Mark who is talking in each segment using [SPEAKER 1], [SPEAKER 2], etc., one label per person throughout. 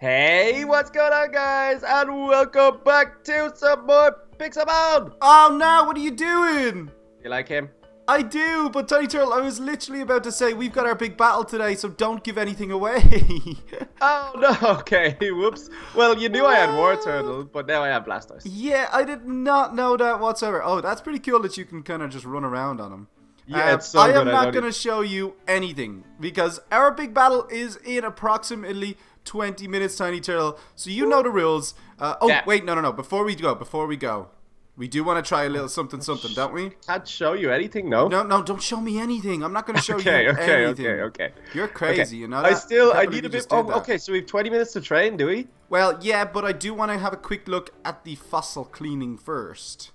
[SPEAKER 1] Hey, what's going on, guys? And welcome back to some more Pixelmon!
[SPEAKER 2] Oh no, what are you doing?
[SPEAKER 1] You like him?
[SPEAKER 2] I do, but Tiny Turtle, I was literally about to say we've got our big battle today, so don't give anything away.
[SPEAKER 1] Oh, no, okay, whoops. Well, you knew I had Wartortle, but now I have Blastoise.
[SPEAKER 2] yeah, I did not know that whatsoever. Oh, that's pretty cool that you can kind of just run around on him.
[SPEAKER 1] Yeah,
[SPEAKER 2] Uh,
[SPEAKER 1] it's so
[SPEAKER 2] I am not going to show you anything because our big battle is in approximately 20 minutes, Tiny Turtle. So you know the rules. Uh, oh,
[SPEAKER 1] Yeah.
[SPEAKER 2] wait, no, no, no. Before we go, before we go, we do want to try a little something, something, don't we?
[SPEAKER 1] Can't show you anything, no?
[SPEAKER 2] No, no, don't show me anything. I'm not going to show
[SPEAKER 1] Okay,
[SPEAKER 2] you
[SPEAKER 1] okay,
[SPEAKER 2] anything.
[SPEAKER 1] okay, okay.
[SPEAKER 2] You're
[SPEAKER 1] Okay.
[SPEAKER 2] crazy, you know.
[SPEAKER 1] I still, I
[SPEAKER 2] Can't
[SPEAKER 1] need a bit. Oh, okay, so we have 20 minutes to train, do we?
[SPEAKER 2] Well, yeah, but I do want to have a quick look at the fossil cleaning first.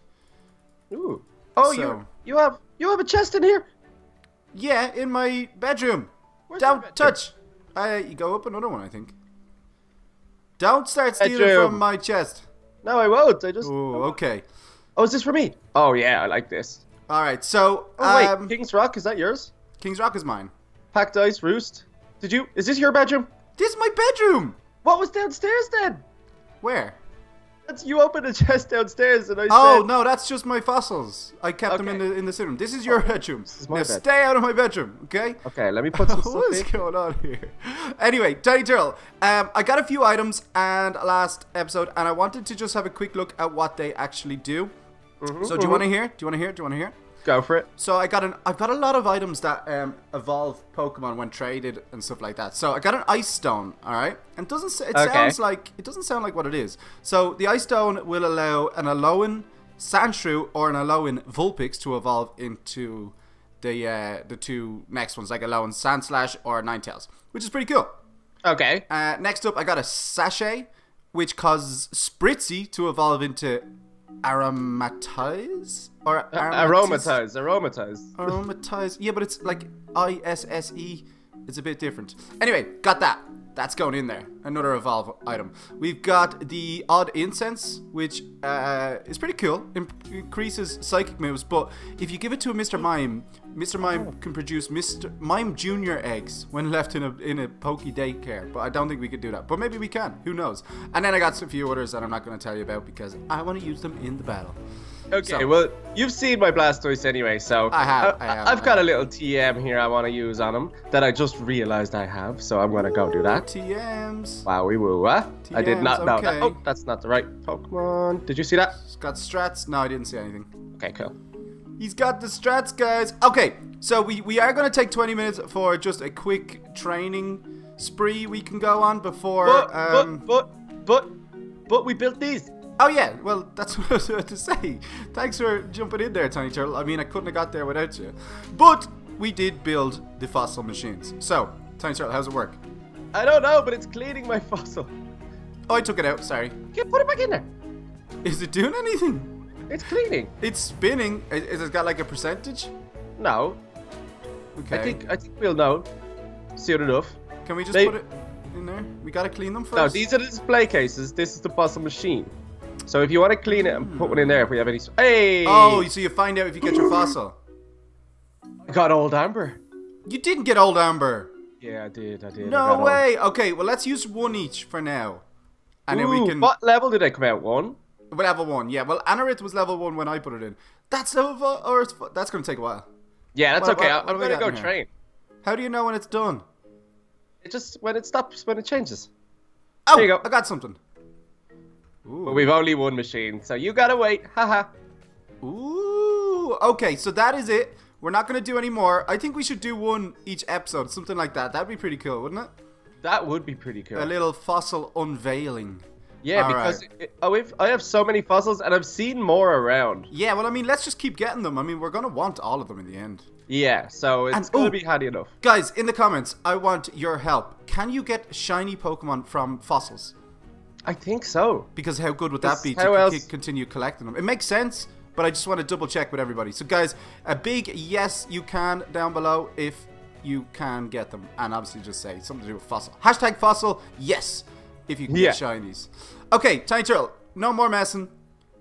[SPEAKER 1] Ooh. Oh, you,
[SPEAKER 2] So-
[SPEAKER 1] you have, you have a chest in here?
[SPEAKER 2] Yeah, in my bedroom.
[SPEAKER 1] Where's your
[SPEAKER 2] Don't
[SPEAKER 1] bedroom?
[SPEAKER 2] touch. Uh, you go up another one, I think. Don't start stealing
[SPEAKER 1] Bedroom.
[SPEAKER 2] from my chest.
[SPEAKER 1] No, I won't. I just.
[SPEAKER 2] Oh, okay.
[SPEAKER 1] Oh, is this for me? Oh, yeah, I like this.
[SPEAKER 2] All right. So,
[SPEAKER 1] Oh, wait,
[SPEAKER 2] um,
[SPEAKER 1] King's Rock, is that yours?
[SPEAKER 2] King's Rock is mine.
[SPEAKER 1] Packed Ice Roost. Did you, is this your bedroom?
[SPEAKER 2] This is my bedroom.
[SPEAKER 1] What was downstairs then?
[SPEAKER 2] Where?
[SPEAKER 1] That's you opened a chest downstairs and I said.
[SPEAKER 2] Oh
[SPEAKER 1] said,
[SPEAKER 2] no, that's just my fossils. I kept them in the in the sitting room. This is your bedroom.
[SPEAKER 1] is my
[SPEAKER 2] now
[SPEAKER 1] bed.
[SPEAKER 2] stay out of my bedroom, okay?
[SPEAKER 1] Okay, let me put some
[SPEAKER 2] what is
[SPEAKER 1] in.
[SPEAKER 2] going on here? Anyway, Tiny Turtle, um, I got a few items and last episode, and I wanted to just have a quick look at what they actually do.
[SPEAKER 1] Mm-hmm,
[SPEAKER 2] so, do you want to hear? Do you want to hear? Do you want to hear?
[SPEAKER 1] Go for it.
[SPEAKER 2] So I got an I've got a lot of items that um, evolve Pokemon when traded and stuff like that. So I got an Ice Stone, all right, and doesn't s- it
[SPEAKER 1] Okay.
[SPEAKER 2] sounds like it doesn't sound like what it is. So the Ice Stone will allow an Alolan Sandshrew or an Alolan Vulpix to evolve into the uh, the two next ones, like Alolan Sandslash or Ninetales, which is pretty cool.
[SPEAKER 1] Okay.
[SPEAKER 2] Uh, next up, I got a Sachet, which causes Spritzee to evolve into Aromatisse or
[SPEAKER 1] Aromatisse, aromatize.
[SPEAKER 2] aromatize. Yeah, but it's like I S S E. It's a bit different. Anyway, got that. That's going in there. Another evolve item. We've got the odd incense, which uh, is pretty cool. Increases psychic moves, but if you give it to a Mr. Mime, Mr. Mime oh. can produce Mr. Mime Junior eggs when left in a in a pokey daycare. But I don't think we could do that. But maybe we can. Who knows? And then I got a few others that I'm not going to tell you about because I want to use them in the battle.
[SPEAKER 1] Okay,
[SPEAKER 2] So-
[SPEAKER 1] well, you've seen my Blastoise anyway, so
[SPEAKER 2] I have, I have,
[SPEAKER 1] have
[SPEAKER 2] I
[SPEAKER 1] got a little TM here I want to use on him that I just realized I have, so I'm gonna go do that.
[SPEAKER 2] TMs.
[SPEAKER 1] Wowie woo, huh? I did not know that. Oh, that's not the right Pokemon. Did you see that?
[SPEAKER 2] It's got strats. No, I didn't see anything.
[SPEAKER 1] Okay, cool.
[SPEAKER 2] He's got the strats, guys. Okay, so we, we are going to take 20 minutes for just a quick training spree we can go on before.
[SPEAKER 1] But,
[SPEAKER 2] um,
[SPEAKER 1] but, but, but, but we built these.
[SPEAKER 2] oh, yeah, well, that's what I was about to say. Thanks for jumping in there, Tiny Turtle. I mean, I couldn't have got there without you. But we did build the fossil machines. So, Tiny Turtle, how's it work?
[SPEAKER 1] I don't know, but it's cleaning my fossil.
[SPEAKER 2] Oh, I took it out, sorry.
[SPEAKER 1] Okay, put it back in there.
[SPEAKER 2] Is it doing anything?
[SPEAKER 1] It's cleaning.
[SPEAKER 2] It's spinning. Is it got like a percentage?
[SPEAKER 1] No,
[SPEAKER 2] Okay.
[SPEAKER 1] I think I think we'll know soon enough.
[SPEAKER 2] Can we just
[SPEAKER 1] they-
[SPEAKER 2] put it in there? We gotta clean them first.
[SPEAKER 1] No, these are the display cases. This is the fossil machine. So if you want to clean it and put one in there, if we have any. Hey!
[SPEAKER 2] Oh, so you find out if you get your fossil.
[SPEAKER 1] I got old amber.
[SPEAKER 2] You didn't get old amber.
[SPEAKER 1] Yeah, I did. I did. I
[SPEAKER 2] No
[SPEAKER 1] old-
[SPEAKER 2] way. Okay, well let's use one each for now, and then we can.
[SPEAKER 1] What level did I come out? One.
[SPEAKER 2] Level one. Yeah. Well, Anorith was level one when I put it in. That's level or it's, that's gonna take a while.
[SPEAKER 1] Yeah, that's
[SPEAKER 2] What-
[SPEAKER 1] okay.
[SPEAKER 2] what- what
[SPEAKER 1] I'm gonna go
[SPEAKER 2] in here?
[SPEAKER 1] train.
[SPEAKER 2] How do you know when it's done?
[SPEAKER 1] It just when it stops, when it changes.
[SPEAKER 2] Oh,
[SPEAKER 1] There you go.
[SPEAKER 2] I got something. Ooh.
[SPEAKER 1] But we've only one machine, so you gotta wait. Haha.
[SPEAKER 2] Ooh. Okay, so that is it. We're not gonna do any more. I think we should do one each episode, something like that. That'd be pretty cool, wouldn't it?
[SPEAKER 1] That would be pretty cool.
[SPEAKER 2] A little fossil unveiling.
[SPEAKER 1] Yeah,
[SPEAKER 2] All
[SPEAKER 1] because
[SPEAKER 2] right.
[SPEAKER 1] it, oh, we've, I have so many fossils, and I've seen more around.
[SPEAKER 2] Yeah, well, I mean, let's just keep getting them. I mean, we're gonna want all of them in the end.
[SPEAKER 1] Yeah, so it's
[SPEAKER 2] And-
[SPEAKER 1] gonna
[SPEAKER 2] ooh.
[SPEAKER 1] be handy enough.
[SPEAKER 2] Guys, in the comments, I want your help. Can you get shiny Pokemon from fossils?
[SPEAKER 1] I think so.
[SPEAKER 2] Because how good would that be to
[SPEAKER 1] else-
[SPEAKER 2] continue collecting them? It makes sense, but I just want to double check with everybody. So, guys, a big yes, you can down below if you can get them. And obviously, just say something to do with fossil. Hashtag fossil, yes, if you can
[SPEAKER 1] Yeah.
[SPEAKER 2] get shinies. Okay, Tiny Turtle, no more messing.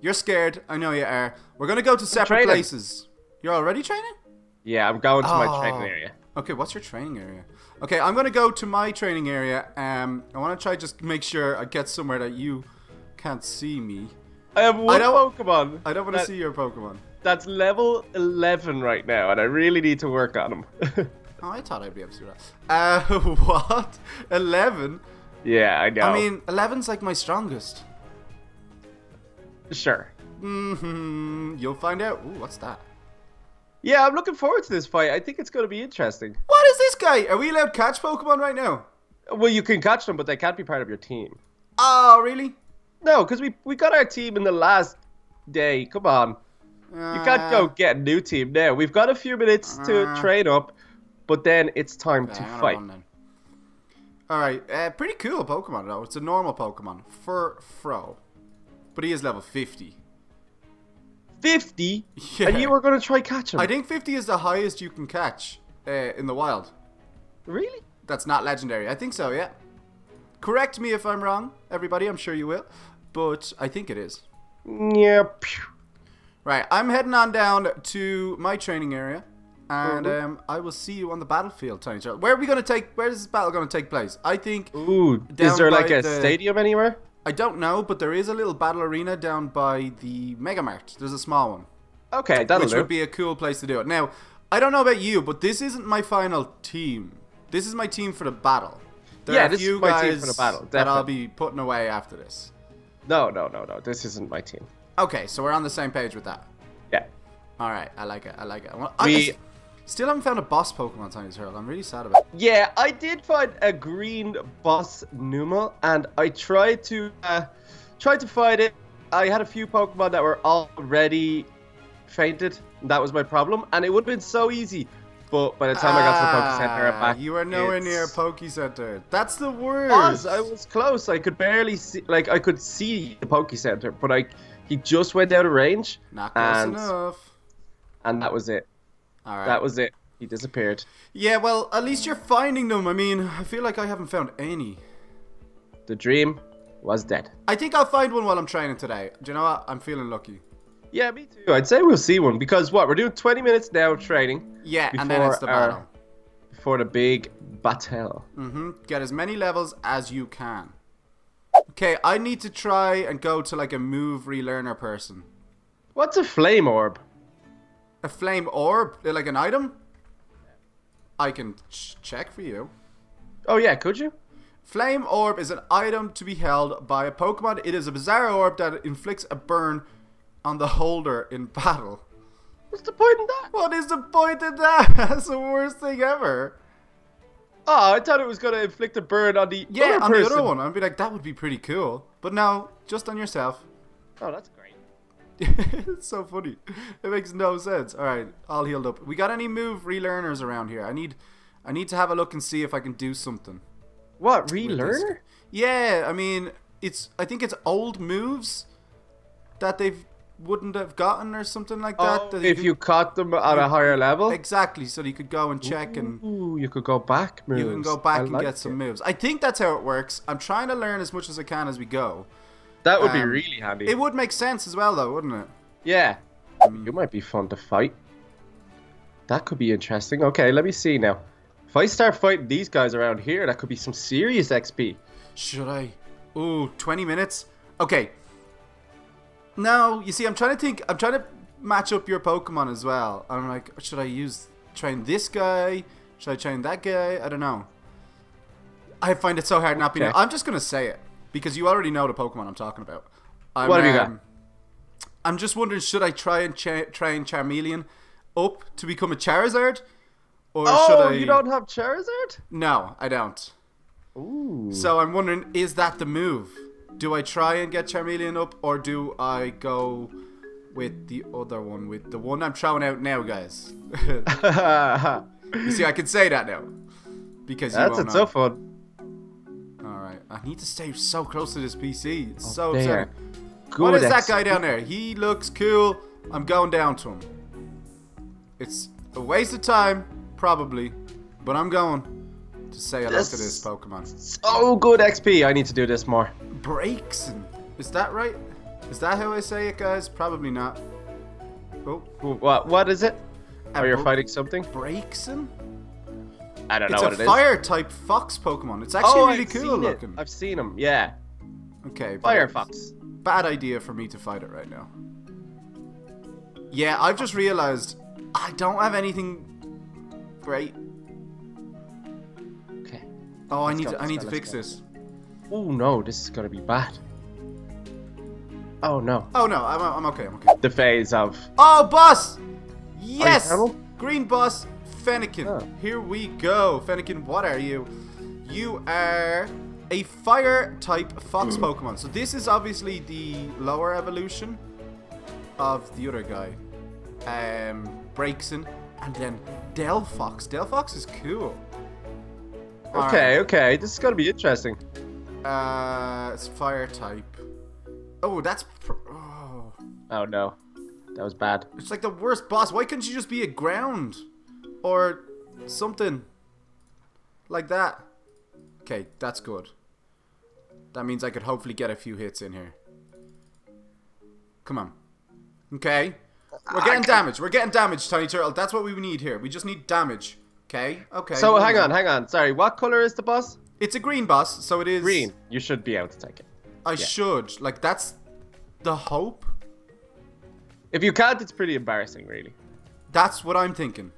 [SPEAKER 2] You're scared. I know you are. We're going to go to separate places. You're already training?
[SPEAKER 1] Yeah, I'm going to my
[SPEAKER 2] Oh.
[SPEAKER 1] training area.
[SPEAKER 2] Okay, what's your training area? Okay, I'm gonna go to my training area. Um, I want to try just make sure I get somewhere that you can't see me.
[SPEAKER 1] I have one
[SPEAKER 2] don't-
[SPEAKER 1] Pokemon.
[SPEAKER 2] I don't want to see your Pokemon.
[SPEAKER 1] That's level 11 right now, and I really need to work on him.
[SPEAKER 2] Oh, I thought I'd be able to do that. Uh, what? Eleven?
[SPEAKER 1] Yeah, I know.
[SPEAKER 2] I mean, 11's like my strongest.
[SPEAKER 1] sure.
[SPEAKER 2] hmm You'll find out. Ooh, what's that?
[SPEAKER 1] Yeah, I'm looking forward to this fight. I think it's going to be interesting.
[SPEAKER 2] What is this guy? Are we allowed to catch Pokemon right now?
[SPEAKER 1] Well, you can catch them, but they can't be part of your team.
[SPEAKER 2] Oh, really?
[SPEAKER 1] No, because we we got our team in the last day. Come on, you can't go get a new team now. We've got a few minutes to
[SPEAKER 2] Uh.
[SPEAKER 1] train up, but then it's time to
[SPEAKER 2] Yeah, I'm gonna
[SPEAKER 1] fight.
[SPEAKER 2] Alright, uh, pretty cool Pokemon though. It's a normal Pokemon. Furfrou. But he is level 50.
[SPEAKER 1] 50,
[SPEAKER 2] Yeah.
[SPEAKER 1] and you were going to try catch him.
[SPEAKER 2] I think 50 is the highest you can catch uh, in the wild.
[SPEAKER 1] really?
[SPEAKER 2] That's not legendary. I think so, yeah. Correct me if I'm wrong, everybody. I'm sure you will. But I think it is.
[SPEAKER 1] Yep.
[SPEAKER 2] Right, I'm heading on down to my training area. And um, I will see you on the battlefield, Tiny Charles. Where are we going to take... Where is this battle going to take place? I think...
[SPEAKER 1] Ooh, is there like a
[SPEAKER 2] the-
[SPEAKER 1] stadium anywhere?
[SPEAKER 2] I don't know, but there is a little battle arena down by the Mega Mart. There's a small one.
[SPEAKER 1] Okay, that'll
[SPEAKER 2] which
[SPEAKER 1] do.
[SPEAKER 2] would be a cool place to do it. Now, I don't know about you, but this isn't my final team. This is my team for the battle. There
[SPEAKER 1] Yeah,
[SPEAKER 2] are a
[SPEAKER 1] this is
[SPEAKER 2] few
[SPEAKER 1] my team for the battle,
[SPEAKER 2] that I'll be putting away after this.
[SPEAKER 1] No, no, no, no. This isn't my team.
[SPEAKER 2] Okay, so we're on the same page with that.
[SPEAKER 1] Yeah.
[SPEAKER 2] All right, I like it. I like it. Well,
[SPEAKER 1] We-
[SPEAKER 2] I still haven't found a boss Pokemon Tiny Turtle. I'm really sad about. it.
[SPEAKER 1] Yeah, I did find a green boss Numel, and I tried to uh, tried to fight it. I had a few Pokemon that were already fainted. That was my problem, and it would have been so easy. But by the time I got to the Poke Center
[SPEAKER 2] Ah,
[SPEAKER 1] back,
[SPEAKER 2] you are nowhere near a
[SPEAKER 1] it's-
[SPEAKER 2] Poke Center. That's the worst.
[SPEAKER 1] was. I was close. I could barely see. Like I could see the Poke Center, but I he just went out of range,
[SPEAKER 2] Not close
[SPEAKER 1] and-
[SPEAKER 2] enough.
[SPEAKER 1] and that was it.
[SPEAKER 2] All right.
[SPEAKER 1] That was it. He disappeared.
[SPEAKER 2] Yeah, well, at least you're finding them. I mean, I feel like I haven't found any.
[SPEAKER 1] The dream was dead.
[SPEAKER 2] I think I'll find one while I'm training today. Do you know what? I'm feeling lucky.
[SPEAKER 1] Yeah, me too. I'd say we'll see one because what we're doing 20 minutes now of training
[SPEAKER 2] Yeah, and then it's the
[SPEAKER 1] Before our-
[SPEAKER 2] battle.
[SPEAKER 1] for the big battle.
[SPEAKER 2] Mm-hmm. Get as many levels as you can. Okay, I need to try and go to like a move relearner person.
[SPEAKER 1] What's a flame orb?
[SPEAKER 2] A flame orb, uh, like an item. I can ch- check for you.
[SPEAKER 1] Oh yeah, could you?
[SPEAKER 2] Flame orb is an item to be held by a Pokemon. It is a bizarre orb that inflicts a burn on the holder in battle.
[SPEAKER 1] What's the point in that?
[SPEAKER 2] What is the point in that? That's the worst thing ever.
[SPEAKER 1] Oh, I thought it was gonna inflict a burn on the
[SPEAKER 2] Yeah, on
[SPEAKER 1] person.
[SPEAKER 2] the other one, I'd be like, that would be pretty cool. But no, just on yourself.
[SPEAKER 1] Oh, that's great.
[SPEAKER 2] it's so funny. It makes no sense. All right, all healed up. We got any move relearners around here? I need, I need to have a look and see if I can do something.
[SPEAKER 1] What relearner?
[SPEAKER 2] Yeah, I mean, it's. I think it's old moves that they've wouldn't have gotten or something like that.
[SPEAKER 1] Oh,
[SPEAKER 2] that
[SPEAKER 1] if
[SPEAKER 2] could-
[SPEAKER 1] you caught them at a higher level,
[SPEAKER 2] exactly, so you could go and check and
[SPEAKER 1] Ooh, you could go back. Moves.
[SPEAKER 2] you can go back
[SPEAKER 1] I
[SPEAKER 2] and
[SPEAKER 1] like
[SPEAKER 2] get some moves. I think that's how it works. I'm trying to learn as much as I can as we go.
[SPEAKER 1] That would be
[SPEAKER 2] Um,
[SPEAKER 1] really handy.
[SPEAKER 2] It would make sense as well, though, wouldn't it?
[SPEAKER 1] Yeah. You might be fun to fight. That could be interesting. Okay, let me see now. If I start fighting these guys around here, that could be some serious XP.
[SPEAKER 2] Should I? Ooh, 20 minutes? Okay. Now, you see, I'm trying to think. I'm trying to match up your Pokemon as well. I'm like, should I use train this guy? Should I train that guy? I don't know. I find it so hard not being.
[SPEAKER 1] Okay.
[SPEAKER 2] I'm just gonna say it because you already know the Pokemon I'm talking about. I'm,
[SPEAKER 1] What have you got?
[SPEAKER 2] um, I'm just wondering, should I try and cha- train Charmeleon up to become a Charizard, or should
[SPEAKER 1] Oh,
[SPEAKER 2] I?
[SPEAKER 1] you don't have Charizard?
[SPEAKER 2] No, I don't.
[SPEAKER 1] Ooh.
[SPEAKER 2] So I'm wondering, is that the move? Do I try and get Charmeleon up, or do I go with the other one, with the one I'm trying out now, guys? you see, I can say that now because you
[SPEAKER 1] That's a
[SPEAKER 2] won't know. I need to stay so close to this PC. It's
[SPEAKER 1] Oh,
[SPEAKER 2] so
[SPEAKER 1] there.
[SPEAKER 2] upsetting.
[SPEAKER 1] Good
[SPEAKER 2] What is that guy down there? He looks cool. I'm going down to him. It's a waste of time, probably, but I'm going to say hello to this Pokemon.
[SPEAKER 1] So good XP. I need to do this more.
[SPEAKER 2] Braixen. Is that right? Is that how I say it, guys? Probably not. Oh, oh.
[SPEAKER 1] What? What is it? Are you fighting something?
[SPEAKER 2] Braixen?
[SPEAKER 1] I don't know
[SPEAKER 2] It's
[SPEAKER 1] what
[SPEAKER 2] a
[SPEAKER 1] it is.
[SPEAKER 2] fire type fox Pokemon. It's actually
[SPEAKER 1] oh,
[SPEAKER 2] really
[SPEAKER 1] I've
[SPEAKER 2] cool looking.
[SPEAKER 1] It. I've seen them. Yeah,
[SPEAKER 2] Okay, Fire
[SPEAKER 1] fox.
[SPEAKER 2] Bad idea for me to fight it right now. Yeah, I've just realized I don't have anything great.
[SPEAKER 1] Okay.
[SPEAKER 2] Oh, I need to I need
[SPEAKER 1] go,
[SPEAKER 2] to fix
[SPEAKER 1] go.
[SPEAKER 2] this.
[SPEAKER 1] Oh no, this is gonna be bad. Oh no.
[SPEAKER 2] Oh no, I'm, I'm okay. I'm okay.
[SPEAKER 1] The phase of.
[SPEAKER 2] Oh, boss! Yes! Green boss, Fennekin.
[SPEAKER 1] Oh.
[SPEAKER 2] Here we go. Fennekin, what are you? You are a fire type fox Pokemon. So this is obviously the lower evolution of the other guy. Um, Braixen. And then Delphox. Delphox is cool.
[SPEAKER 1] Okay, okay, this is gonna be interesting.
[SPEAKER 2] Uh, it's fire type. Oh, that's. Pr- oh.
[SPEAKER 1] Oh no, that was bad.
[SPEAKER 2] It's like the worst boss. Why couldn't you just be a ground? Or something like that? Okay, that's good. That means I could hopefully get a few hits in here. Come on. Okay. We're getting damage. We're getting damage, Tiny Turtle. That's what we need here. We just need damage. Okay? Okay.
[SPEAKER 1] So hang on, hang on. Sorry, what color is the boss?
[SPEAKER 2] It's a green boss, so it is.
[SPEAKER 1] Green. You should be able to take it.
[SPEAKER 2] I should. Like, that's the hope.
[SPEAKER 1] If you can't, it's pretty embarrassing, really.
[SPEAKER 2] That's what I'm thinking.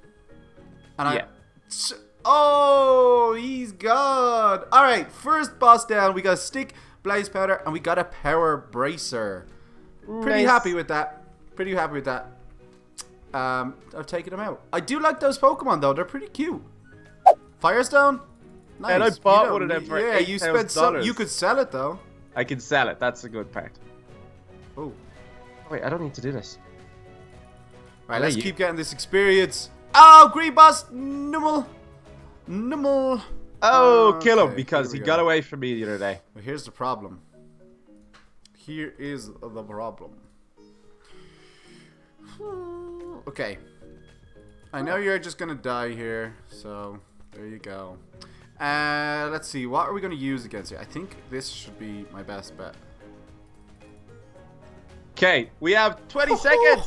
[SPEAKER 2] And I.
[SPEAKER 1] Yeah.
[SPEAKER 2] S- Oh, he's gone. All right, first boss down. We got a stick, blaze powder, and we got a power bracer. Pretty
[SPEAKER 1] Nice.
[SPEAKER 2] happy with that. Pretty happy with that. Um, I've taken them out. I do like those Pokemon though. They're pretty cute. Firestone. Nice.
[SPEAKER 1] And I
[SPEAKER 2] You
[SPEAKER 1] bought
[SPEAKER 2] don't
[SPEAKER 1] one of them for
[SPEAKER 2] Yeah, you spent some.
[SPEAKER 1] $8,000.
[SPEAKER 2] You could sell it though.
[SPEAKER 1] I can sell it. That's a good part.
[SPEAKER 2] Oh.
[SPEAKER 1] Wait, I don't need to do this.
[SPEAKER 2] Right,
[SPEAKER 1] Yeah,
[SPEAKER 2] let's keep getting this experience. Oh, green boss, Numel, Numel.
[SPEAKER 1] Oh, kill him because he
[SPEAKER 2] we
[SPEAKER 1] got away from me the other day.
[SPEAKER 2] Well, here's the problem. Here is the problem. Okay. I know you're just gonna die here, so there you go. Uh, let's see, what are we gonna use against you? I think this should be my best bet.
[SPEAKER 1] Okay, we have 20 seconds.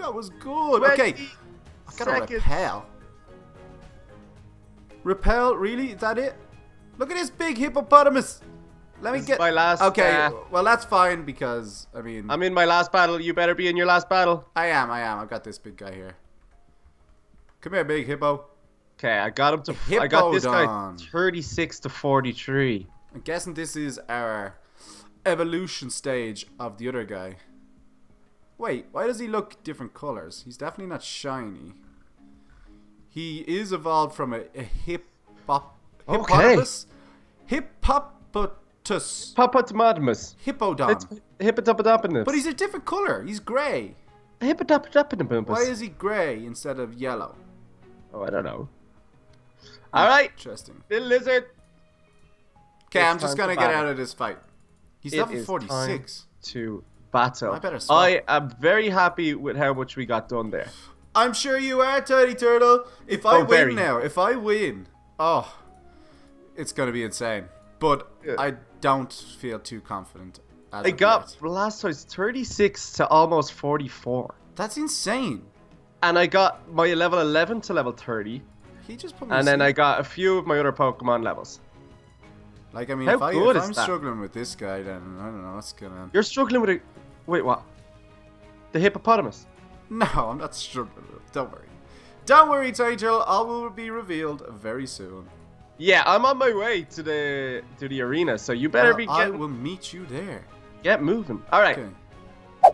[SPEAKER 2] that was good. Okay,
[SPEAKER 1] 20
[SPEAKER 2] I gotta
[SPEAKER 1] seconds.
[SPEAKER 2] repel. Repel, really? Is that it? Look at this big hippopotamus. Let me
[SPEAKER 1] This is
[SPEAKER 2] get
[SPEAKER 1] my last,
[SPEAKER 2] Okay,
[SPEAKER 1] uh,
[SPEAKER 2] well that's fine because I mean
[SPEAKER 1] I'm in my last battle. You better be in your last battle.
[SPEAKER 2] I am, I am. I've got this big guy here. Come here, big hippo.
[SPEAKER 1] Okay, I got him to. I got this guy 36 to 43.
[SPEAKER 2] I'm guessing this is our evolution stage of the other guy. Wait, why does he look different colors? He's definitely not shiny. He is evolved from a, a hippop
[SPEAKER 1] Okay.
[SPEAKER 2] hippopotamus. Hippopotas.
[SPEAKER 1] Hippopotamus.
[SPEAKER 2] Hippowdon.
[SPEAKER 1] It's hippopotamus.
[SPEAKER 2] But he's a different color. He's grey.
[SPEAKER 1] hippopotamus.
[SPEAKER 2] Why is he grey instead of yellow?
[SPEAKER 1] Oh, I don't know. All right,
[SPEAKER 2] Interesting.
[SPEAKER 1] little lizard.
[SPEAKER 2] Okay,
[SPEAKER 1] It's
[SPEAKER 2] I'm just gonna get
[SPEAKER 1] battle.
[SPEAKER 2] out of this fight. He's
[SPEAKER 1] It
[SPEAKER 2] level
[SPEAKER 1] is
[SPEAKER 2] 46.
[SPEAKER 1] To battle.
[SPEAKER 2] I better swap.
[SPEAKER 1] I am very happy with how much we got done there.
[SPEAKER 2] I'm sure you are, Tiny Turtle. If I
[SPEAKER 1] Oh,
[SPEAKER 2] win
[SPEAKER 1] very.
[SPEAKER 2] now, if I win, oh, it's gonna be insane. But
[SPEAKER 1] Yeah.
[SPEAKER 2] I don't feel too confident.
[SPEAKER 1] I got
[SPEAKER 2] yet.
[SPEAKER 1] last time it's 36 to almost 44.
[SPEAKER 2] That's insane.
[SPEAKER 1] And I got my level 11 to level 30.
[SPEAKER 2] He just put me.
[SPEAKER 1] And then I got a few of my other Pokemon levels.
[SPEAKER 2] like I mean,
[SPEAKER 1] How
[SPEAKER 2] if, I, if
[SPEAKER 1] is
[SPEAKER 2] I'm
[SPEAKER 1] that?
[SPEAKER 2] struggling with this guy, then I don't know what's gonna.
[SPEAKER 1] You're struggling with a. Wait, what? The hippopotamus.
[SPEAKER 2] No, I'm not struggling. Don't worry. Don't worry, Tiny Turtle. All will be revealed very soon.
[SPEAKER 1] Yeah, I'm on my way to the to the arena, so you better
[SPEAKER 2] Well,
[SPEAKER 1] be
[SPEAKER 2] I
[SPEAKER 1] getting,
[SPEAKER 2] will meet you there.
[SPEAKER 1] get moving. All right,
[SPEAKER 2] Okay.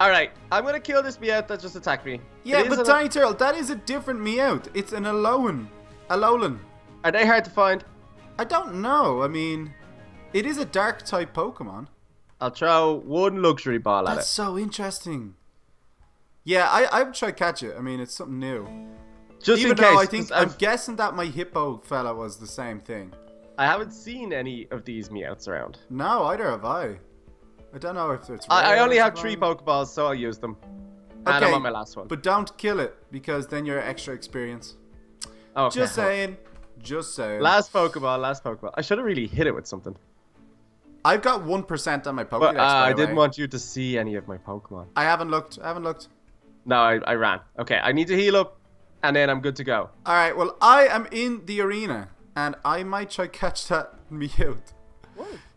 [SPEAKER 1] all right. I'm gonna kill this Meowth that just attacked me.
[SPEAKER 2] Yeah, but Tiny that is a different Meowth. It's an Alolan. Alolan.
[SPEAKER 1] are they hard to find?
[SPEAKER 2] I don't know. I mean, it is a dark type Pokemon.
[SPEAKER 1] I'll throw one luxury ball at it.
[SPEAKER 2] That's so interesting. Yeah, I I would try to catch it. I mean, it's something new.
[SPEAKER 1] Just
[SPEAKER 2] Even
[SPEAKER 1] in case.
[SPEAKER 2] I think I'm
[SPEAKER 1] I've-
[SPEAKER 2] guessing that my hippo fella was the same thing.
[SPEAKER 1] I haven't seen any of these Meowths around.
[SPEAKER 2] No, either have I. I don't know if it's.
[SPEAKER 1] I, I only have three. Pokeballs, so I'll use them.
[SPEAKER 2] Okay, And
[SPEAKER 1] I'm on my last one.
[SPEAKER 2] But don't kill it because then you're extra experience.
[SPEAKER 1] okay.
[SPEAKER 2] Just saying. Just saying.
[SPEAKER 1] Last Pokeball, last Pokeball. I should have really hit it with something.
[SPEAKER 2] I've got one percent on my Pokédex.
[SPEAKER 1] But uh, I didn't
[SPEAKER 2] way.
[SPEAKER 1] want you to see any of my Pokemon.
[SPEAKER 2] I haven't looked. I haven't looked.
[SPEAKER 1] No, I, I ran. Okay, I need to heal up. and then I'm good to go.
[SPEAKER 2] All right. Well, I am in the arena, and I might try catch that Meowth.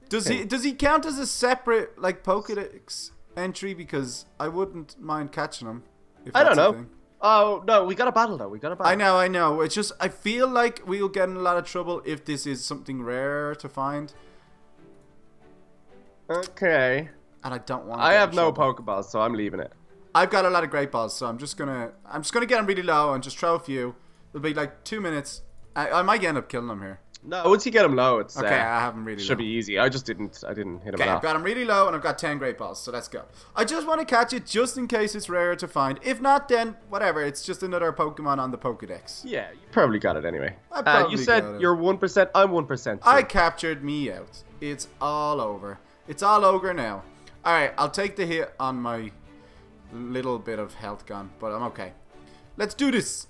[SPEAKER 2] Does he does he count as a separate like Pokedex entry? Because I wouldn't mind catching him. If
[SPEAKER 1] I don't
[SPEAKER 2] that's a
[SPEAKER 1] know.
[SPEAKER 2] thing.
[SPEAKER 1] Oh no, we got a battle though. We got a battle.
[SPEAKER 2] I know, I know. It's just I feel like we'll get in a lot of trouble if this is something rare to find,
[SPEAKER 1] Okay.
[SPEAKER 2] and I don't want.
[SPEAKER 1] I have no Pokeballs, so I'm leaving it.
[SPEAKER 2] I've got a lot of great balls, so I'm just gonna I'm just gonna get them really low and just throw a few. It'll be like two minutes. I, I might end up killing them here.
[SPEAKER 1] No, once you get them low, it's
[SPEAKER 2] Okay,
[SPEAKER 1] uh,
[SPEAKER 2] I have them really
[SPEAKER 1] should
[SPEAKER 2] low.
[SPEAKER 1] be easy. I just didn't. I didn't hit them
[SPEAKER 2] Okay, I've got them really low and I've got 10 great balls, so let's go. I just want to catch it just in case it's rare to find. If not, then whatever. It's just another Pokemon on the Pokedex.
[SPEAKER 1] Yeah, you probably got it anyway.
[SPEAKER 2] I
[SPEAKER 1] Uh,
[SPEAKER 2] probably
[SPEAKER 1] you said
[SPEAKER 2] got it.
[SPEAKER 1] you're one percent. I'm one percent.
[SPEAKER 2] I captured Meowth. It's all over. It's all over now. Alright, I'll take the hit on my little bit of health gone, but I'm okay. Let's do this.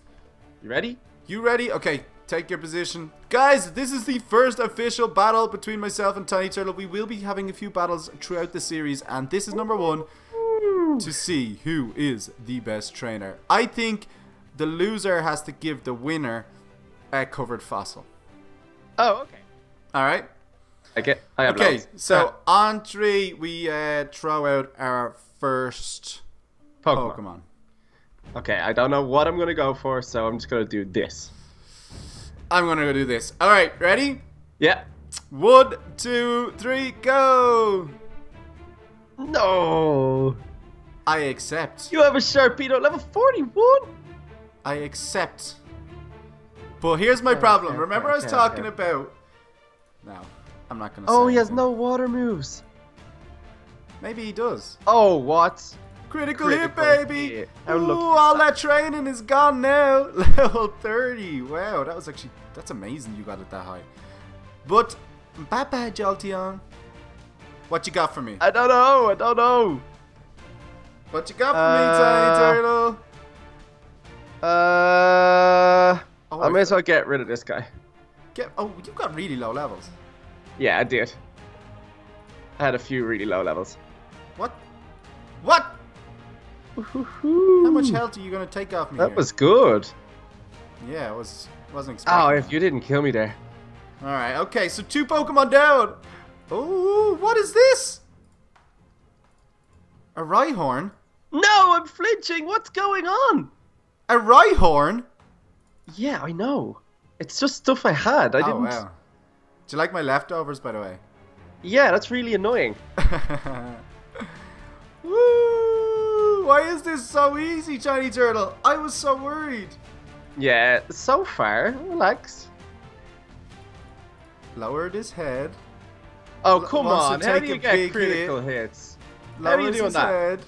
[SPEAKER 1] You ready?
[SPEAKER 2] You ready? Okay, take your position. Guys, this is the first official battle between myself and Tiny Turtle. We will be having a few battles throughout the series, and this is number one to see who is the best trainer. I think the loser has to give the winner a covered fossil.
[SPEAKER 1] Oh, okay.
[SPEAKER 2] Alright?
[SPEAKER 1] Okay. I have
[SPEAKER 2] Okay,
[SPEAKER 1] loads.
[SPEAKER 2] so on three, we uh, throw out our first
[SPEAKER 1] Pokemon.
[SPEAKER 2] Pokemon.
[SPEAKER 1] Okay, I don't know what I'm gonna go for, so I'm just gonna do this.
[SPEAKER 2] I'm gonna go do this. Alright, ready?
[SPEAKER 1] Yeah.
[SPEAKER 2] One, two, three, go!
[SPEAKER 1] No.
[SPEAKER 2] I accept.
[SPEAKER 1] You have a Sharpedo level 41.
[SPEAKER 2] I accept. But here's my problem.
[SPEAKER 1] okay,
[SPEAKER 2] Remember I was talking
[SPEAKER 1] okay.
[SPEAKER 2] about... No, I'm not gonna
[SPEAKER 1] Oh,
[SPEAKER 2] say
[SPEAKER 1] he has no water moves.
[SPEAKER 2] Maybe he does.
[SPEAKER 1] Oh, what?
[SPEAKER 2] Critical,
[SPEAKER 1] Critical
[SPEAKER 2] hit, baby!
[SPEAKER 1] hit.
[SPEAKER 2] Ooh,
[SPEAKER 1] How lucky is
[SPEAKER 2] all
[SPEAKER 1] that?
[SPEAKER 2] training is gone now. Level 30. Wow, that was actually... That's amazing you got it that high. But, bye-bye, Jolteon. What you got for me?
[SPEAKER 1] I don't know. I don't know.
[SPEAKER 2] What you got for
[SPEAKER 1] Uh,
[SPEAKER 2] me, Tiny Turtle?
[SPEAKER 1] Uh,
[SPEAKER 2] Oh,
[SPEAKER 1] I may as well get rid of this guy.
[SPEAKER 2] Get, oh, you've got really low levels.
[SPEAKER 1] Yeah, I did. I had a few really low levels.
[SPEAKER 2] What? What? How
[SPEAKER 1] How
[SPEAKER 2] much health are you gonna take off me?
[SPEAKER 1] That
[SPEAKER 2] here?
[SPEAKER 1] was good.
[SPEAKER 2] Yeah, it was. Wasn't expecting.
[SPEAKER 1] Oh, if you didn't kill me there.
[SPEAKER 2] All right. Okay. So two Pokemon down. Oh, what is this? A Rhyhorn.
[SPEAKER 1] No, I'm flinching. What's going on?
[SPEAKER 2] A Rhyhorn.
[SPEAKER 1] Yeah, I know. It's just stuff I had. I
[SPEAKER 2] oh
[SPEAKER 1] didn't.
[SPEAKER 2] wow. Do you like my leftovers, by the way?
[SPEAKER 1] Yeah, that's really annoying.
[SPEAKER 2] Woo! Why is this so easy, Tiny Turtle? I was so worried.
[SPEAKER 1] Yeah, so far, relax.
[SPEAKER 2] Lowered his head.
[SPEAKER 1] Oh, come on. How do you get critical hits? How
[SPEAKER 2] Lowers
[SPEAKER 1] are you doing
[SPEAKER 2] his
[SPEAKER 1] that?
[SPEAKER 2] head.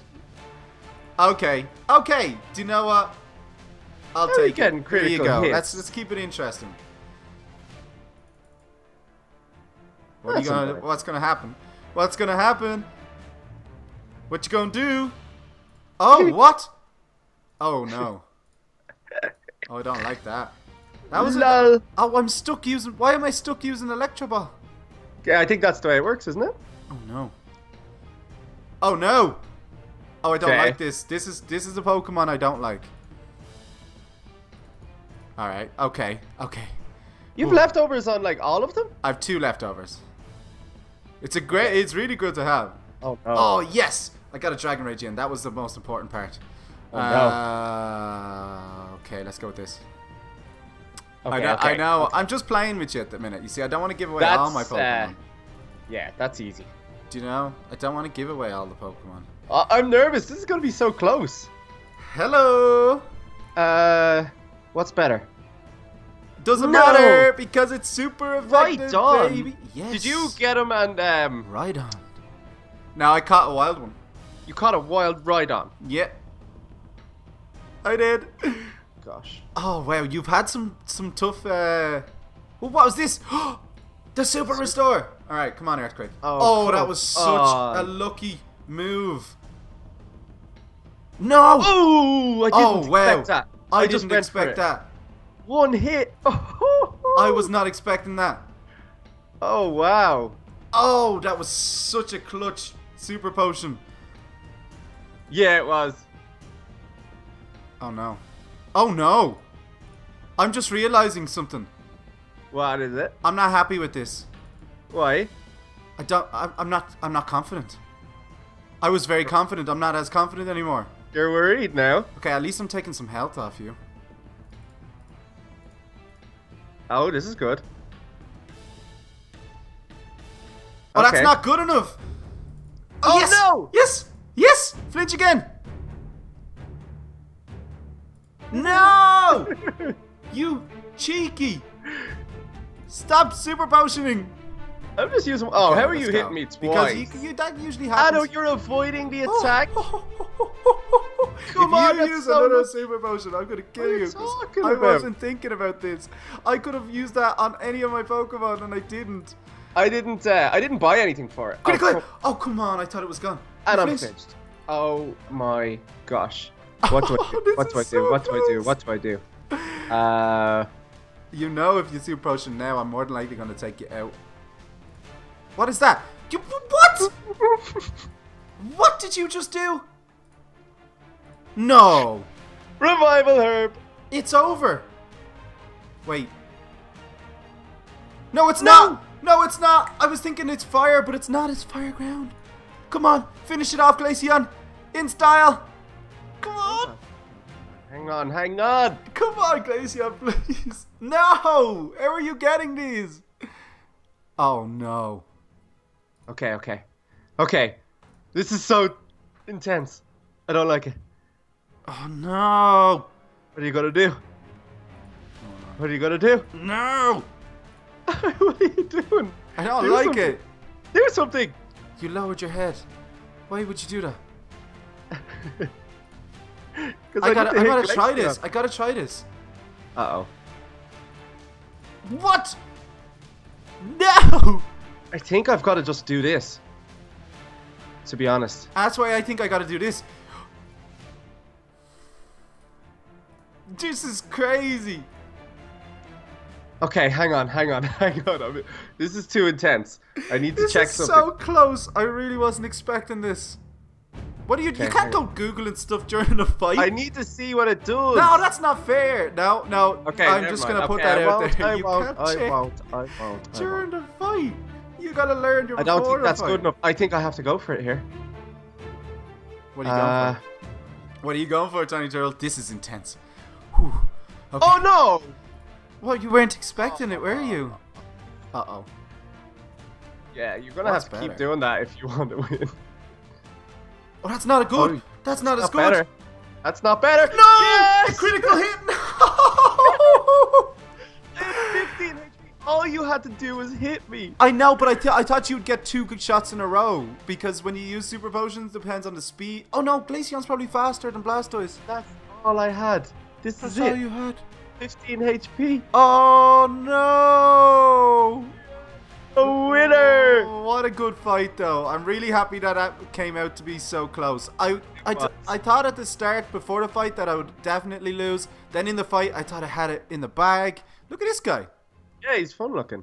[SPEAKER 2] Okay. Okay. Do you know what? I'll
[SPEAKER 1] How
[SPEAKER 2] take it. Here you go.
[SPEAKER 1] hits?
[SPEAKER 2] Let's let's keep it interesting. What are you gonna? What's gonna happen? What's gonna happen? What you gonna do? Oh, what? Oh no. Oh, I don't like that. That was. A,
[SPEAKER 1] Lol.
[SPEAKER 2] oh, I'm stuck using. Why am I stuck using Electro Ball?
[SPEAKER 1] Yeah, I think that's the way it works, isn't it?
[SPEAKER 2] Oh no. Oh no. Oh, I don't
[SPEAKER 1] Okay.
[SPEAKER 2] like this. This is this is a Pokemon I don't like. All right. Okay. Okay.
[SPEAKER 1] You've
[SPEAKER 2] Ooh.
[SPEAKER 1] leftovers on like all of them?
[SPEAKER 2] I have two leftovers. It's a great. It's really good to have.
[SPEAKER 1] Oh no.
[SPEAKER 2] Oh yes, I got a Dragon Rage in. That was the most important part.
[SPEAKER 1] Oh, no.
[SPEAKER 2] uh, okay, let's go with this. I,
[SPEAKER 1] Okay,
[SPEAKER 2] know, I
[SPEAKER 1] okay.
[SPEAKER 2] know. I'm just playing with you at the minute. You see, I don't want to give away
[SPEAKER 1] That's,
[SPEAKER 2] all my Pokemon.
[SPEAKER 1] uh, Yeah, that's easy.
[SPEAKER 2] Do you know? I don't want to give away all the Pokemon.
[SPEAKER 1] Uh, I'm nervous. This is gonna be so close.
[SPEAKER 2] Hello.
[SPEAKER 1] Uh, what's better?
[SPEAKER 2] Doesn't
[SPEAKER 1] No.
[SPEAKER 2] matter because it's super effective,
[SPEAKER 1] Right on.
[SPEAKER 2] baby. Yes.
[SPEAKER 1] Did you get him and um,
[SPEAKER 2] Rhydon? Now I caught a wild one.
[SPEAKER 1] You caught a wild Rhydon?
[SPEAKER 2] Yeah. I did.
[SPEAKER 1] Gosh.
[SPEAKER 2] Oh wow, you've had some some tough. uh well, What was this? the super restore. All right, come on, earthquake.
[SPEAKER 1] Oh,
[SPEAKER 2] Oh, that was such
[SPEAKER 1] on.
[SPEAKER 2] a lucky move. No.
[SPEAKER 1] Oh, I didn't
[SPEAKER 2] Oh, wow.
[SPEAKER 1] expect that.
[SPEAKER 2] I,
[SPEAKER 1] just
[SPEAKER 2] didn't expect that.
[SPEAKER 1] One hit.
[SPEAKER 2] I was not expecting that.
[SPEAKER 1] Oh wow.
[SPEAKER 2] Oh, that was such a clutch super potion.
[SPEAKER 1] Yeah, it was.
[SPEAKER 2] Oh no. Oh no. I'm just realizing something.
[SPEAKER 1] What is it?
[SPEAKER 2] I'm not happy with this.
[SPEAKER 1] Why?
[SPEAKER 2] I don't. I'm, not. I'm not confident. I was very confident. I'm not as confident anymore.
[SPEAKER 1] You're worried now.
[SPEAKER 2] Okay, at least I'm taking some health off you.
[SPEAKER 1] Oh, this is good.
[SPEAKER 2] Oh,
[SPEAKER 1] Okay.
[SPEAKER 2] that's not good enough.
[SPEAKER 1] Oh,
[SPEAKER 2] yes!
[SPEAKER 1] no!
[SPEAKER 2] Yes! Yes! Flinch again! No! you cheeky! Stop super potioning!
[SPEAKER 1] I'm just using. Oh,
[SPEAKER 2] Okay,
[SPEAKER 1] how are you
[SPEAKER 2] go.
[SPEAKER 1] hitting me twice?
[SPEAKER 2] Because you, you, that usually
[SPEAKER 1] I
[SPEAKER 2] happens.
[SPEAKER 1] know you're avoiding the attack.
[SPEAKER 2] Come
[SPEAKER 1] Come
[SPEAKER 2] if
[SPEAKER 1] on,
[SPEAKER 2] you
[SPEAKER 1] that's
[SPEAKER 2] use
[SPEAKER 1] so
[SPEAKER 2] another
[SPEAKER 1] much-
[SPEAKER 2] super potion, I'm gonna kill
[SPEAKER 1] What are you
[SPEAKER 2] you. 'cause
[SPEAKER 1] talking
[SPEAKER 2] I wasn't thinking about this. I could have used that on any of my Pokemon and I didn't.
[SPEAKER 1] I didn't. Uh, I didn't buy anything for it.
[SPEAKER 2] Critical
[SPEAKER 1] Oh,
[SPEAKER 2] hit! Oh come on! I thought it was gone.
[SPEAKER 1] And I'm finished. Oh my gosh. What do I do? What do I do? What do I do? What do I do? Uh,
[SPEAKER 2] You know, if you super potion now, I'm more than likely gonna take you out. What is that? You what? what did you just do? No,
[SPEAKER 1] revival herb.
[SPEAKER 2] it's over. Wait. No, it's
[SPEAKER 1] No!
[SPEAKER 2] not. No, it's not. I was thinking it's fire, but it's not. It's fire ground. Come on, finish it off, Glaceon. In style. Come on.
[SPEAKER 1] Hang on, hang on.
[SPEAKER 2] Come on, Glaceon, please. No! Where are you getting these? Oh, no.
[SPEAKER 1] Okay, okay, okay. This is so intense. I don't like it.
[SPEAKER 2] Oh, no.
[SPEAKER 1] What are you gonna do? What are you gonna do?
[SPEAKER 2] No!
[SPEAKER 1] what are you doing?
[SPEAKER 2] I don't
[SPEAKER 1] Do
[SPEAKER 2] like
[SPEAKER 1] something.
[SPEAKER 2] it.
[SPEAKER 1] Do something.
[SPEAKER 2] You lowered your head. Why would you do that? I gotta, I gotta try
[SPEAKER 1] this.
[SPEAKER 2] I gotta try this.
[SPEAKER 1] Uh oh.
[SPEAKER 2] What? No!
[SPEAKER 1] I think I've got to just do this. To be honest.
[SPEAKER 2] That's why I think I gotta do this. This is crazy.
[SPEAKER 1] Okay, hang on, hang on, hang on. I mean, this is too intense. I need to
[SPEAKER 2] This
[SPEAKER 1] check
[SPEAKER 2] is
[SPEAKER 1] something.
[SPEAKER 2] so close. I really wasn't expecting this. What do you?
[SPEAKER 1] Okay,
[SPEAKER 2] you can't go googling stuff during the fight.
[SPEAKER 1] I need to see what it does.
[SPEAKER 2] No, that's not fair. No, no.
[SPEAKER 1] Okay,
[SPEAKER 2] I'm just
[SPEAKER 1] mind.
[SPEAKER 2] gonna put
[SPEAKER 1] Okay,
[SPEAKER 2] that out there.
[SPEAKER 1] I
[SPEAKER 2] you
[SPEAKER 1] won't,
[SPEAKER 2] can't
[SPEAKER 1] I
[SPEAKER 2] check
[SPEAKER 1] won't, I won't, I won't.
[SPEAKER 2] during the fight. You gotta learn your.
[SPEAKER 1] I don't think that's good enough. I think I have to go for it here.
[SPEAKER 2] What are you going
[SPEAKER 1] Uh,
[SPEAKER 2] for? What are you going for, Tiny Turtle? This is intense. Whew. Okay.
[SPEAKER 1] oh no!
[SPEAKER 2] Well, you weren't expecting it, were you? Uh oh.
[SPEAKER 1] Yeah, you're gonna
[SPEAKER 2] That's
[SPEAKER 1] have to keep doing that if you want to win.
[SPEAKER 2] Oh, that's not a good.
[SPEAKER 1] Oh,
[SPEAKER 2] that's not as
[SPEAKER 1] Not
[SPEAKER 2] good.
[SPEAKER 1] better. That's not better.
[SPEAKER 2] No!
[SPEAKER 1] Yes!
[SPEAKER 2] Critical hit. No!
[SPEAKER 1] 15 HP. All you had to do was hit me.
[SPEAKER 2] I know, but I, th- I thought you'd get two good shots in a row because when you use super potions, depends on the speed. Oh no, Glaceon's probably faster than Blastoise.
[SPEAKER 1] That's all I had. This
[SPEAKER 2] That's
[SPEAKER 1] is
[SPEAKER 2] all you had.
[SPEAKER 1] 15 HP.
[SPEAKER 2] Oh no!
[SPEAKER 1] A winner.
[SPEAKER 2] Oh, what a good fight, though. I'm really happy that that came out to be so close. I I. I thought at the start, before the fight, that I would definitely lose. Then in the fight, I thought I had it in the bag. Look at this guy,
[SPEAKER 1] Yeah, he's fun looking.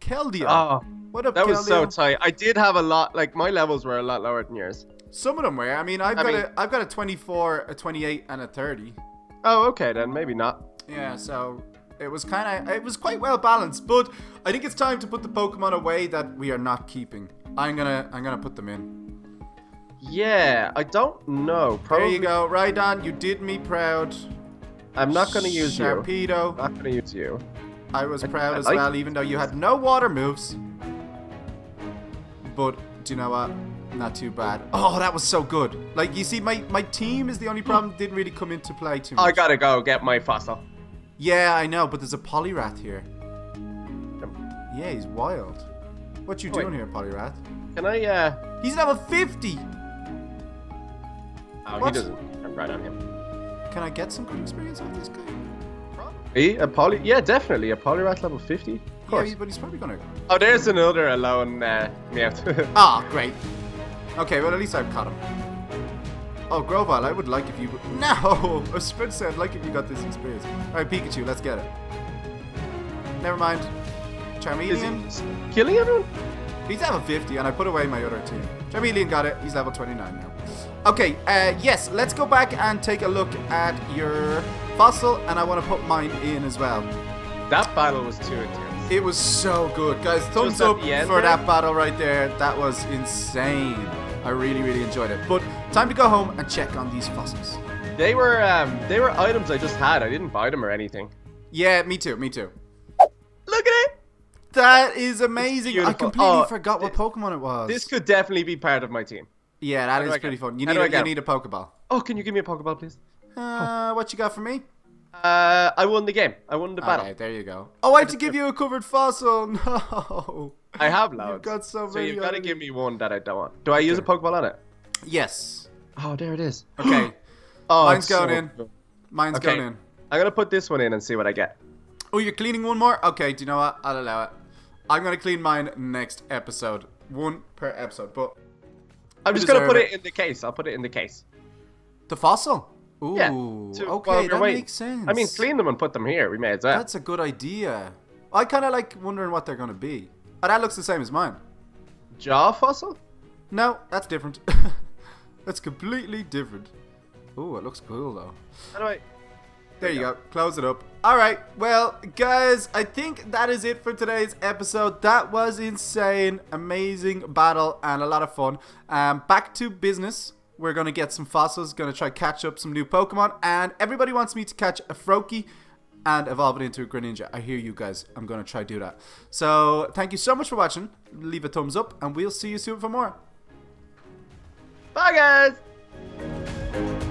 [SPEAKER 2] Keldeo.
[SPEAKER 1] Oh,
[SPEAKER 2] what up,
[SPEAKER 1] that was so tight. I did have a lot. Like my levels were a lot lower than yours.
[SPEAKER 2] Some of them were. I mean, I've
[SPEAKER 1] I
[SPEAKER 2] got
[SPEAKER 1] mean-
[SPEAKER 2] a I've got a 24, a 28, and a 30.
[SPEAKER 1] Oh, okay then. Maybe not.
[SPEAKER 2] Yeah, so it was kind of it was quite well balanced. But I think it's time to put the Pokemon away that we are not keeping. I'm gonna I'm gonna put them in.
[SPEAKER 1] Yeah, I don't know. Probably.
[SPEAKER 2] There you go, Rhydon. You did me proud.
[SPEAKER 1] I'm not gonna use Sharpedo. you.
[SPEAKER 2] Sharpedo.
[SPEAKER 1] Not gonna use you.
[SPEAKER 2] I was proud
[SPEAKER 1] I
[SPEAKER 2] as well, even though you had no water moves. But do you know what? Not too bad. Oh, that was so good. Like you see, my my team is the only problem. Didn't really come into play too much.
[SPEAKER 1] I gotta go get my fossil.
[SPEAKER 2] Yeah, I know, but there's a Poliwrath here. Yeah, he's wild. What you
[SPEAKER 1] Wait.
[SPEAKER 2] doing here, Poliwrath?
[SPEAKER 1] Can I? Uh.
[SPEAKER 2] He's level 50.
[SPEAKER 1] Oh,
[SPEAKER 2] What?
[SPEAKER 1] he doesn't. I'm right on him.
[SPEAKER 2] Can I get some good experience on this guy?
[SPEAKER 1] He a poly? Yeah, definitely a Poliwrath level 50. Of
[SPEAKER 2] Yeah,
[SPEAKER 1] course.
[SPEAKER 2] he- but he's probably gonna.
[SPEAKER 1] Oh, there's another alone uh, Meowth.
[SPEAKER 2] Ah, great. Okay, well at least I've caught him. Oh, Grovyle, I would like if you. No, about to I'd like if you got this experience. All right, Pikachu, let's get it. Never mind.
[SPEAKER 1] Is
[SPEAKER 2] Charmeleon,
[SPEAKER 1] he killing everyone?
[SPEAKER 2] he's level 50, and I put away my other two. Charmeleon got it. He's level 29 now. Okay, uh, yes, let's go back and take a look at your fossil, and I want to put mine in as well.
[SPEAKER 1] That battle was too intense.
[SPEAKER 2] It was so good, guys. Thumbs
[SPEAKER 1] Just
[SPEAKER 2] up for
[SPEAKER 1] there?
[SPEAKER 2] that battle right there. That was insane. I really, really enjoyed it. But time to go home and check on these fossils.
[SPEAKER 1] They were um, they were items I just had. I didn't buy them or anything.
[SPEAKER 2] Yeah, me too. Me too.
[SPEAKER 1] Look at it.
[SPEAKER 2] That is amazing. I completely
[SPEAKER 1] Oh,
[SPEAKER 2] forgot what Pokemon it was.
[SPEAKER 1] This could definitely be part of my team.
[SPEAKER 2] yeah, that
[SPEAKER 1] do
[SPEAKER 2] pretty fun. You
[SPEAKER 1] how
[SPEAKER 2] need a, you need a Pokeball.
[SPEAKER 1] Oh, can you give me a Pokeball, please?
[SPEAKER 2] Uh, what you got for me?
[SPEAKER 1] Uh, I won the game. I won the battle.
[SPEAKER 2] There you go. Oh, I have to give you a covered fossil. No.
[SPEAKER 1] I have loads.
[SPEAKER 2] got so
[SPEAKER 1] so
[SPEAKER 2] many
[SPEAKER 1] you've got to give me one that I don't want. Do I use a Pokeball on it?
[SPEAKER 2] Yes.
[SPEAKER 1] Oh, there it is.
[SPEAKER 2] Okay.
[SPEAKER 1] Oh,
[SPEAKER 2] Mine's going
[SPEAKER 1] so
[SPEAKER 2] in.
[SPEAKER 1] good.
[SPEAKER 2] Mine's
[SPEAKER 1] Okay.
[SPEAKER 2] going in.
[SPEAKER 1] I'm gonna put this one in and see what I get.
[SPEAKER 2] Oh, you're cleaning one more? Okay, do you know what? I'll allow it. I'm going to clean mine next episode. One per episode. But
[SPEAKER 1] I'm just gonna put
[SPEAKER 2] it.
[SPEAKER 1] it in the case. I'll put it in the case.
[SPEAKER 2] the fossil? Ooh.
[SPEAKER 1] Yeah. to-
[SPEAKER 2] okay, that
[SPEAKER 1] waiting.
[SPEAKER 2] makes sense.
[SPEAKER 1] I mean, clean them and put them here. We may as well.
[SPEAKER 2] That's a good idea. I kind of like wondering what they're going to be. Oh, that looks the same as mine.
[SPEAKER 1] Jaw fossil?
[SPEAKER 2] No, that's different. that's completely different. Ooh, it looks cool though.
[SPEAKER 1] Do I?
[SPEAKER 2] There you go. Close it up. All right. Well, guys, I think that is it for today's episode. That was insane, amazing battle, and a lot of fun. Um, back to business. We're gonna get some fossils. Gonna try catch up some new Pokemon, and everybody wants me to catch a Froakie and evolve it into a Greninja. I hear you guys. I'm gonna try to do that. So thank you so much for watching. Leave a thumbs up, and we'll see you soon for more.
[SPEAKER 1] Bye, guys.